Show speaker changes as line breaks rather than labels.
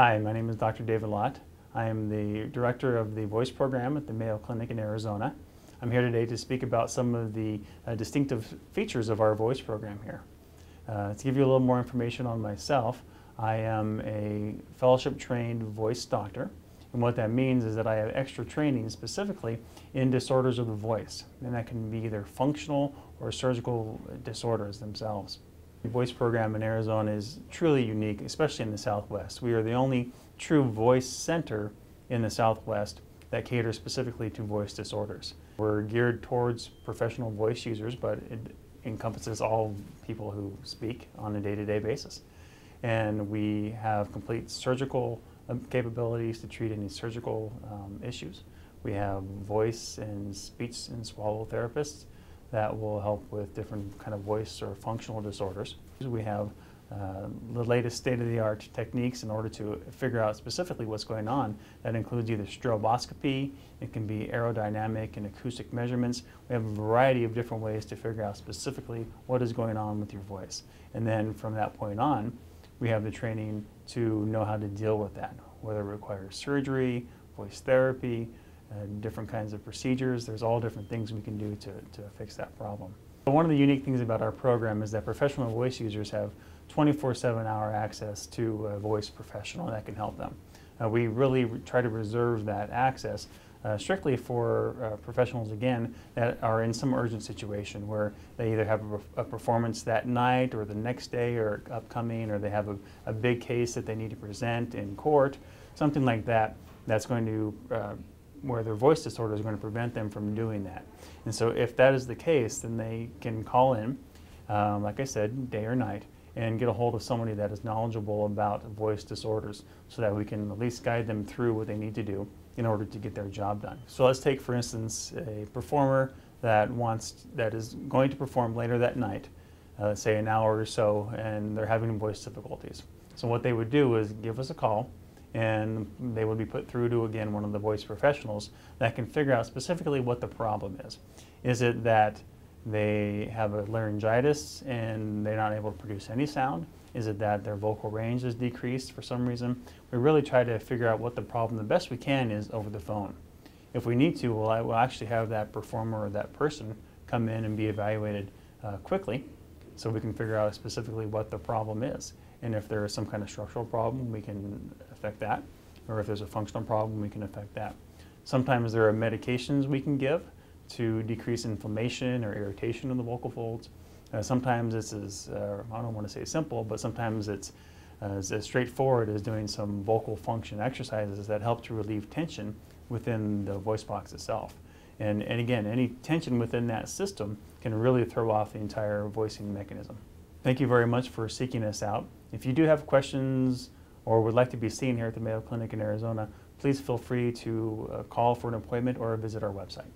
Hi, my name is Dr. David Lott. I am the director of the voice program at the Mayo Clinic in Arizona. I'm here today to speak about some of the uh, distinctive features of our voice program here. Uh, to give you a little more information on myself, I am a fellowship trained voice doctor. And what that means is that I have extra training specifically in disorders of the voice. And that can be either functional or surgical disorders themselves. The voice program in Arizona is truly unique, especially in the Southwest. We are the only true voice center in the Southwest that caters specifically to voice disorders. We're geared towards professional voice users, but it encompasses all people who speak on a day-to-day basis. And we have complete surgical um, capabilities to treat any surgical um, issues. We have voice and speech and swallow therapists that will help with different kind of voice or functional disorders. We have uh, the latest state-of-the-art techniques in order to figure out specifically what's going on. That includes either stroboscopy, it can be aerodynamic and acoustic measurements. We have a variety of different ways to figure out specifically what is going on with your voice. And then from that point on, we have the training to know how to deal with that, whether it requires surgery, voice therapy, uh, different kinds of procedures. There's all different things we can do to, to fix that problem. One of the unique things about our program is that professional voice users have 24-7 hour access to a voice professional that can help them. Uh, we really re try to reserve that access uh, strictly for uh, professionals, again, that are in some urgent situation where they either have a, a, performance that night or the next day or upcoming, or they have a, a, big case that they need to present in court, something like that, that's going to, uh, where their voice disorder is going to prevent them from doing that. And so if that is the case, then they can call in, um, like I said, day or night, and get a hold of somebody that is knowledgeable about voice disorders so that we can at least guide them through what they need to do in order to get their job done. So let's take, for instance, a performer that wants that is going to perform later that night, uh, say an hour or so, and they're having voice difficulties. So what they would do is give us a call, and they would be put through to again one of the voice professionals that can figure out specifically what the problem is. Is it that they have a laryngitis and they're not able to produce any sound? Is it that their vocal range is decreased for some reason? We really try to figure out what the problem the best we can is over the phone. If we need to, we'll, we'll actually have that performer or that person come in and be evaluated uh, quickly so we can figure out specifically what the problem is. And if there is some kind of structural problem, we can affect that. Or if there's a functional problem, we can affect that. Sometimes there are medications we can give to decrease inflammation or irritation in the vocal folds. Uh, sometimes this is, uh, I don't want to say simple, but sometimes it's uh, as, straightforward as doing some vocal function exercises that help to relieve tension within the voice box itself. And, and again, any tension within that system can really throw off the entire voicing mechanism. Thank you very much for seeking us out. If you do have questions or would like to be seen here at the Mayo Clinic in Arizona, please feel free to uh, call for an appointment or visit our website.